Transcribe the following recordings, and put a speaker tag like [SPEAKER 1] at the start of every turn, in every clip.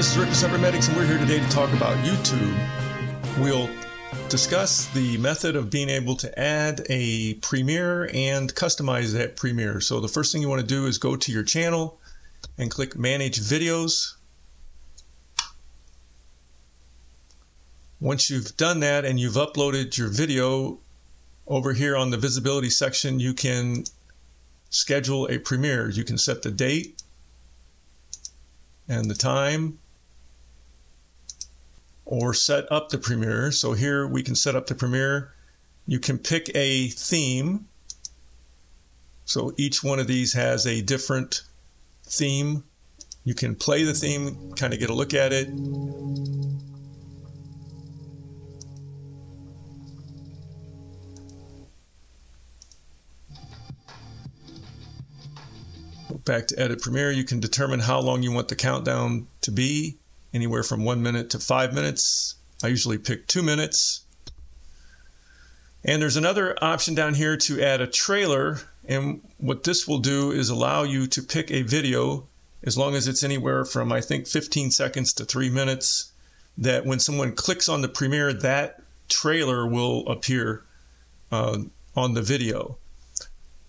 [SPEAKER 1] this is Rick CyberMedics, and we're here today to talk about YouTube. We'll discuss the method of being able to add a premiere and customize that premiere. So the first thing you want to do is go to your channel and click Manage Videos. Once you've done that and you've uploaded your video, over here on the visibility section, you can schedule a premiere. You can set the date and the time or set up the premiere. So here we can set up the premiere. You can pick a theme. So each one of these has a different theme. You can play the theme, kind of get a look at it. back to edit premiere, you can determine how long you want the countdown to be, anywhere from one minute to five minutes. I usually pick two minutes. And there's another option down here to add a trailer. And what this will do is allow you to pick a video as long as it's anywhere from, I think, 15 seconds to three minutes, that when someone clicks on the premiere, that trailer will appear uh, on the video.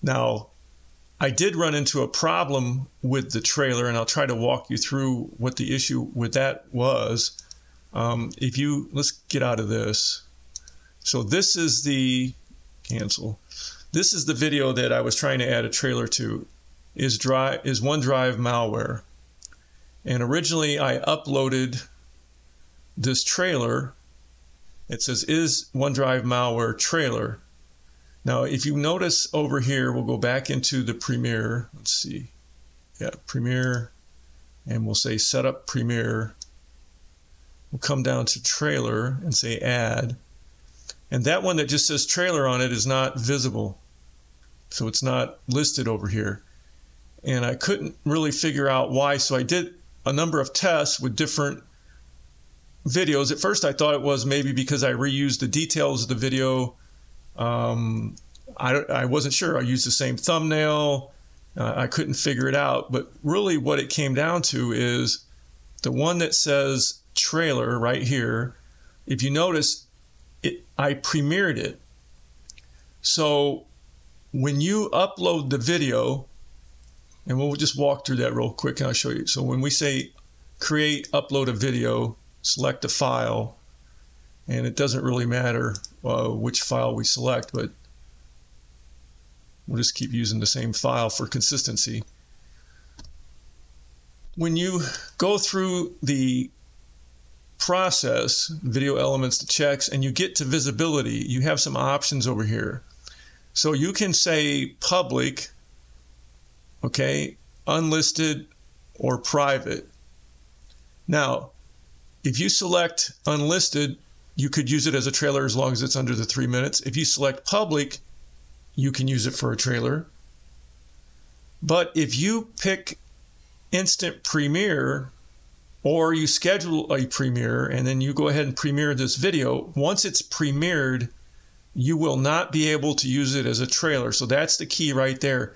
[SPEAKER 1] Now, I did run into a problem with the trailer, and I'll try to walk you through what the issue with that was. Um, if you let's get out of this. So this is the cancel. This is the video that I was trying to add a trailer to. Is drive is OneDrive malware, and originally I uploaded this trailer. It says is OneDrive malware trailer. Now, if you notice over here, we'll go back into the Premiere. Let's see. Yeah, Premiere. And we'll say Setup Premiere. We'll come down to Trailer and say Add. And that one that just says Trailer on it is not visible. So it's not listed over here. And I couldn't really figure out why. So I did a number of tests with different videos. At first, I thought it was maybe because I reused the details of the video um, I, I wasn't sure. I used the same thumbnail. Uh, I couldn't figure it out. But really, what it came down to is the one that says trailer right here. If you notice, it, I premiered it. So when you upload the video, and we'll just walk through that real quick and I'll show you. So when we say create, upload a video, select a file, and it doesn't really matter uh, which file we select, but we'll just keep using the same file for consistency. When you go through the process, video elements to checks, and you get to visibility, you have some options over here. So you can say public, okay, unlisted, or private. Now, if you select unlisted, you could use it as a trailer as long as it's under the three minutes. If you select public, you can use it for a trailer. But if you pick instant premiere or you schedule a premiere and then you go ahead and premiere this video, once it's premiered, you will not be able to use it as a trailer. So that's the key right there.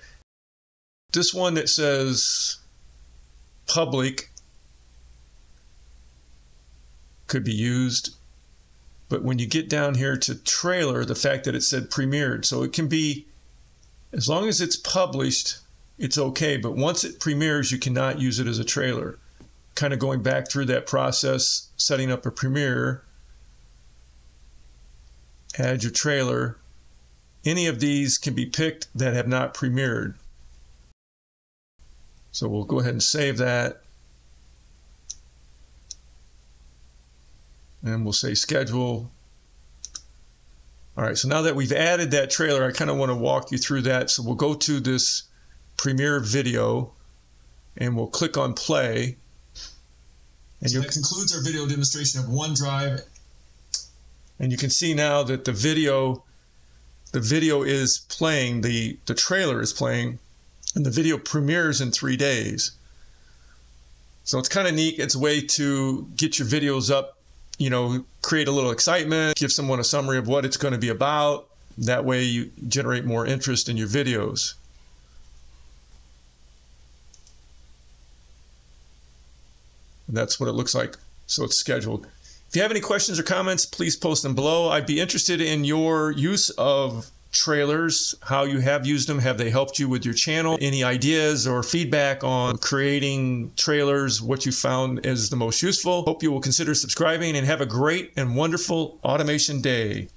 [SPEAKER 1] This one that says public could be used but when you get down here to trailer, the fact that it said premiered, so it can be, as long as it's published, it's okay. But once it premieres, you cannot use it as a trailer. Kind of going back through that process, setting up a premiere, add your trailer. Any of these can be picked that have not premiered. So we'll go ahead and save that. And we'll say schedule. All right, so now that we've added that trailer, I kind of want to walk you through that. So we'll go to this Premiere video and we'll click on play. And so that concludes our video demonstration of OneDrive. And you can see now that the video, the video is playing, the, the trailer is playing, and the video premieres in three days. So it's kind of neat. It's a way to get your videos up you know, create a little excitement, give someone a summary of what it's going to be about. That way you generate more interest in your videos. And that's what it looks like. So it's scheduled. If you have any questions or comments, please post them below. I'd be interested in your use of trailers, how you have used them. Have they helped you with your channel? Any ideas or feedback on creating trailers, what you found is the most useful? Hope you will consider subscribing and have a great and wonderful automation day.